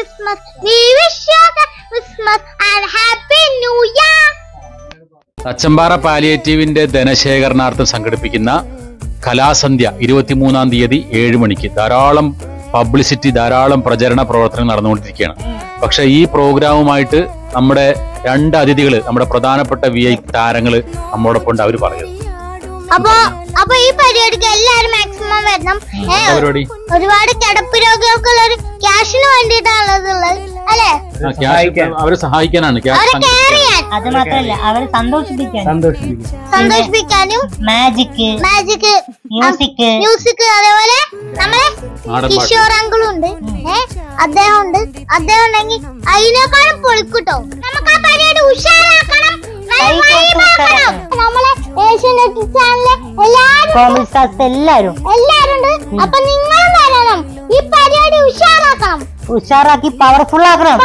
Christmas. We wish you a Christmas and Happy New Year. Thachampara പാലിയേറ്റീവിന്റെ ധനശേഖരണാർത്ഥം സംഘടിപ്പിക്കുന്ന കലാസന്ധ്യ ഇരുപത്തിമൂന്നാം തീയതി ഏഴ് മണിക്ക് ധാരാളം പബ്ലിസിറ്റി ധാരാളം പ്രചരണ പ്രവർത്തനം നടന്നുകൊണ്ടിരിക്കുകയാണ് പക്ഷെ ഈ പ്രോഗ്രാമുമായിട്ട് നമ്മുടെ രണ്ട് അതിഥികൾ നമ്മുടെ പ്രധാനപ്പെട്ട വി ഐ താരങ്ങൾ നമ്മോടൊപ്പം ഉണ്ട് അവർ പറയുന്നത് അപ്പൊ അപ്പൊ ഈ പരിപാടിക്ക് പരിപാടി? ഒരുപാട് കിടപ്പ് രോഗികൾക്കുള്ള ഒരു ക്യാഷിന് വേണ്ടിയിട്ടാണുള്ളത് അല്ലേ? അവരെ സഹായിക്കാനാണ്. അത് മാത്രല്ല അവരെ സന്തോഷിപ്പിക്കാൻ. സന്തോഷിപ്പിക്കും. സന്തോഷിപ്പിക്കാനും. മാജിക് മാജിക് മ്യൂസിക് മ്യൂസിക് അതേപോലെ നമ്മളെ. കിഷോർ അങ്കിളും ഉണ്ട് ഏഹ് അദ്ദേഹം ഉണ്ട് അദ്ദേഹം ഉണ്ടെങ്കിൽ അതിനേക്കാളും പൊളിക്കൂട്ടോ. നമുക്ക് ആ പരിപാടി ഉഷാറാക്കണം. നമ്മളെ ഏഷ്യാനെറ്റ് ചാനലിലെ എല്ലാവരും എല്ലാരും ഉണ്ട്. അപ്പൊ നിങ്ങളും വരണം. ഈ പരിപാടി ഉഷാറാക്കണം. ഉഷാറാക്കി പവർഫുൾ ആക്കണം.